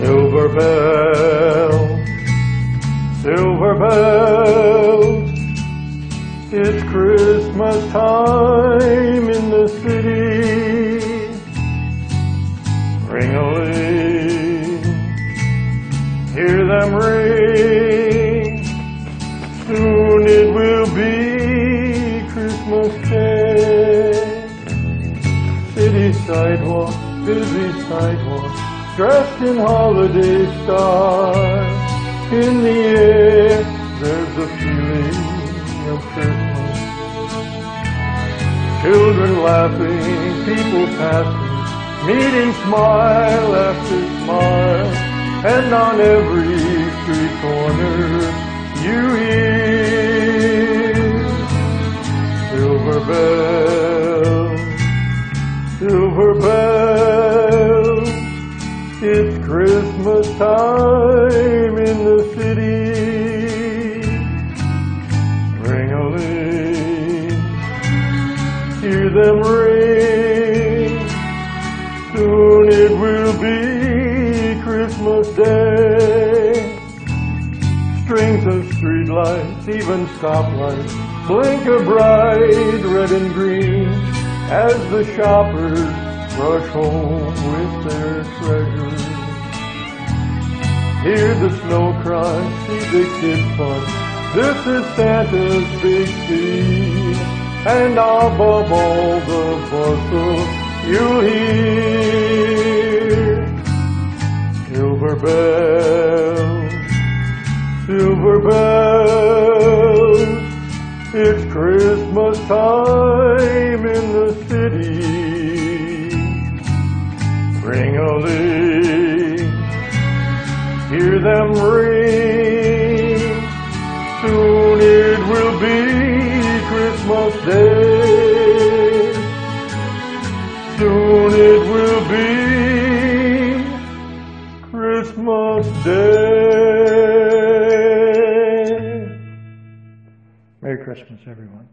Silver bells, silver bells, it's Christmas time in the city. Ring a hear them ring. Soon it will be Christmas Day. City sidewalk, busy sidewalk, dressed in holiday stars. In the air, there's a feeling of Christmas. Children laughing, people passing, meeting smile after smile, and on every street corner you hear silver bells, silver bells. Christmas time in the city. Ring a hear them ring. Soon it will be Christmas Day. Strings of streetlights, even stoplights, blink a bright red and green as the shoppers rush home with their treasures. Hear the snow cry, see the kids fun. This is Santa's big scene, and above all the bustle, you'll hear silver bells, silver bells. It's Christmas time in the city. Ring a hear them ring. Soon it will be Christmas Day. Soon it will be Christmas Day. Merry Christmas, everyone.